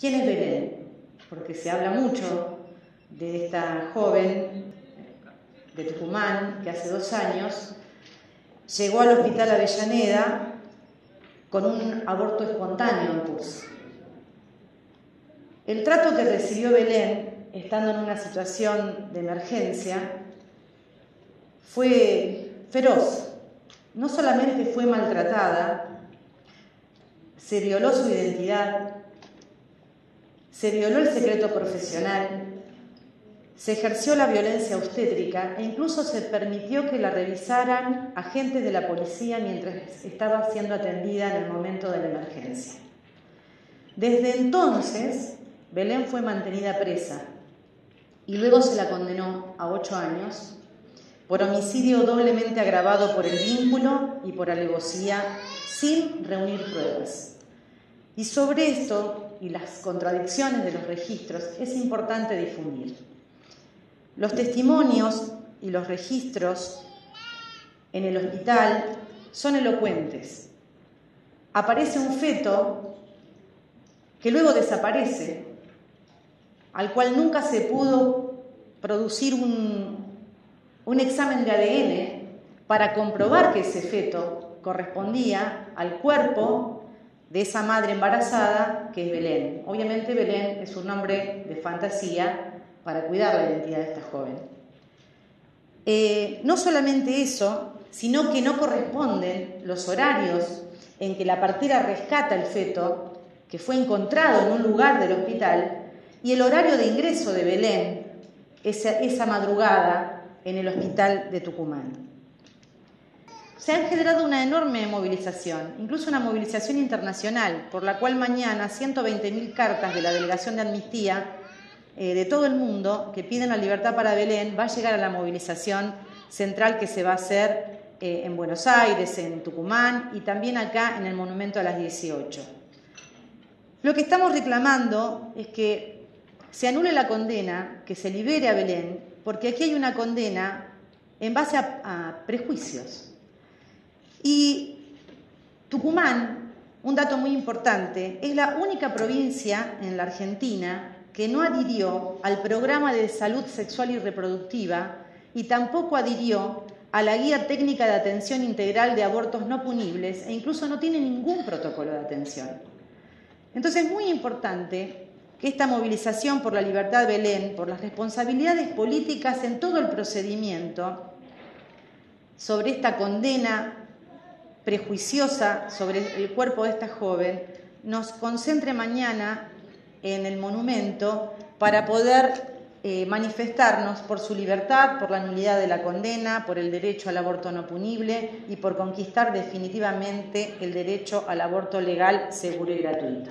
¿Quién es Belén? Porque se habla mucho de esta joven de Tucumán que hace dos años llegó al hospital Avellaneda con un aborto espontáneo en curso. El trato que recibió Belén, estando en una situación de emergencia, fue feroz. No solamente fue maltratada, se violó su identidad, se violó el secreto profesional, se ejerció la violencia obstétrica e incluso se permitió que la revisaran agentes de la policía mientras estaba siendo atendida en el momento de la emergencia. Desde entonces, Belén fue mantenida presa y luego se la condenó a ocho años por homicidio doblemente agravado por el vínculo y por alevosía sin reunir pruebas. Y sobre esto y las contradicciones de los registros es importante difundir. Los testimonios y los registros en el hospital son elocuentes. Aparece un feto que luego desaparece, al cual nunca se pudo producir un, un examen de ADN para comprobar que ese feto correspondía al cuerpo de esa madre embarazada que es Belén. Obviamente Belén es un nombre de fantasía para cuidar la identidad de esta joven. Eh, no solamente eso, sino que no corresponden los horarios en que la partera rescata el feto, que fue encontrado en un lugar del hospital, y el horario de ingreso de Belén, esa madrugada, en el hospital de Tucumán se ha generado una enorme movilización, incluso una movilización internacional, por la cual mañana 120.000 cartas de la Delegación de Amnistía eh, de todo el mundo que piden la libertad para Belén va a llegar a la movilización central que se va a hacer eh, en Buenos Aires, en Tucumán y también acá en el Monumento a las 18. Lo que estamos reclamando es que se anule la condena, que se libere a Belén, porque aquí hay una condena en base a prejuicios. Y Tucumán, un dato muy importante, es la única provincia en la Argentina que no adhirió al programa de salud sexual y reproductiva y tampoco adhirió a la guía técnica de atención integral de abortos no punibles e incluso no tiene ningún protocolo de atención. Entonces es muy importante que esta movilización por la libertad de Belén, por las responsabilidades políticas en todo el procedimiento, sobre esta condena prejuiciosa sobre el cuerpo de esta joven nos concentre mañana en el monumento para poder eh, manifestarnos por su libertad, por la nulidad de la condena, por el derecho al aborto no punible y por conquistar definitivamente el derecho al aborto legal, seguro y gratuito.